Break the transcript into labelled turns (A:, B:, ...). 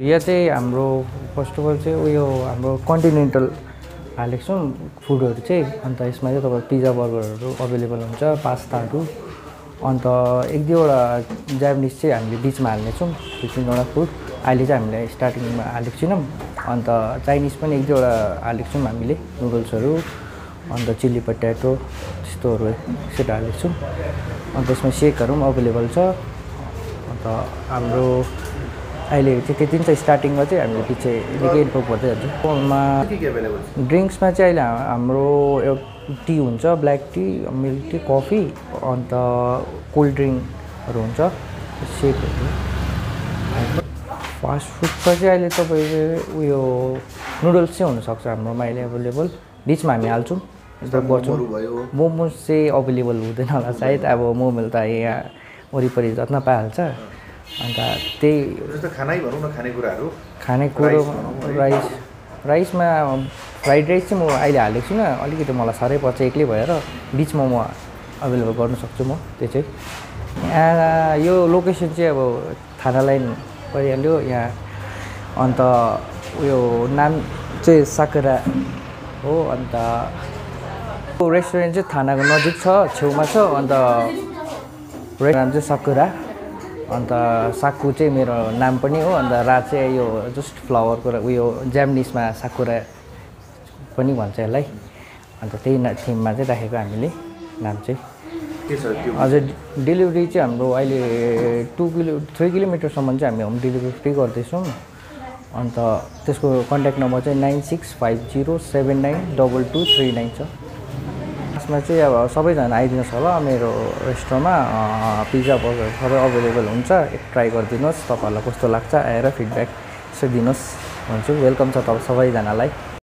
A: यहाँ चाहिँ हाम्रो फर्स्ट अफ अल चाहिँ उयो हाम्रो कन्टिनेन्टल हालेको छौँ फुडहरू चाहिँ। अन्त यसमा चाहिँ तपाईँ पिज्जा बर्गरहरू अभाइलेबल हुन्छ पास्ताहरू अन्त एक दुईवटा जापानिज चाहिँ हामीले बिचमा हाल्नेछौँ दुई तिनवटा फुड अहिले चाहिँ हामीले स्टार्टिङमा हालेको छैनौँ। अन्त चाइनिज पनि एक दुईवटा हालेको छौँ हामीले नुडल्सहरू अन्त चिल्ली पट्याटो त्यस्तोहरू सेट हालेको छौँ। अन्त त्यसमा सेकहरू पनि अभाइलेबल छ। अन्त हाम्रो अहिले चाहिँ त्यति नै छ स्टार्टिङमा चाहिँ हामीले पछि निकै इम्प्रुभ गर्दै जान्छ फोनमा ड्रिङ्क्समा चाहिँ अहिले हाम्रो एउटा टी हुन्छ black tea milk tea coffee अन्त कोल्ड ड्रिङ्कहरू हुन्छ सेकहरू फास्ट फुडमा चाहिँ अहिले तपाईँ उयो मुडल्स चाहिँ हुनसक्छ हाम्रोमा अहिले एभाइलेबल बिचमा हामी हाल्छौँ गर्छौँ। मोमोज चाहिँ अभाइलेबल हुँदैन होला सायद अब मोमो त यहाँ वरिपरि जत्न पाइहाल्छ। अन्त त्यही
B: खानै भनौँ न खानेकुराहरू।
A: खानेकुरो
B: राइस
A: राइसमा फ्राइड राइस चाहिँ म अहिले हालेको छुइनँ। अलिकति मलाई साह्रै पर्छ एक्लै भएर। बिचमा म अभाइलेबल गर्न सक्छु म त्यो चाहिँ। यहाँ यो लोकेसन चाहिँ अब थाना लाइन परिहाल्यो। यहाँ अन्त उयो नाम चाहिँ साकुरा हो। अन्त रेस्टुरेन्ट चाहिँ थानाको नजिक छ छेउमा छ। अन्त रेस्टुरेन्ट नाम चाहिँ साकुरा। अन्त साकु चाहिँ मेरो नाम पनि हो अन्त रात चाहिँ यो जस्ट फ्लावरको उयो जापानिजमा साकुरा पनि भन्छ यसलाई। अन्त त्यही ना थिममा चाहिँ राखेको हामीले नाम चाहिँ। अझै डेलिभरी चाहिँ हाम्रो अहिले टु किलो थ्री किलोमिटरसम्म चाहिँ हामी होम डेलिभरी फ्री गर्दैछौँ। अन्त त्यसको कन्ट्याक्ट नम्बर चाहिँ nine six five zero seven nine double two three nine छ। यसमा चाहिँ अब सबैजना आइदिनुहोस् होला मेरो रेस्टुरेन्टमा पिज्जा बर्गर सबै अभाइलेबल हुन्छ। ट्राई गरिदिनुहोस् तपाईँहरूलाई कस्तो लाग्छ आएर फिडब्याक यसो दिनुहोस्। भन्छु वेलकम छ तपाईँ सबैजनालाई।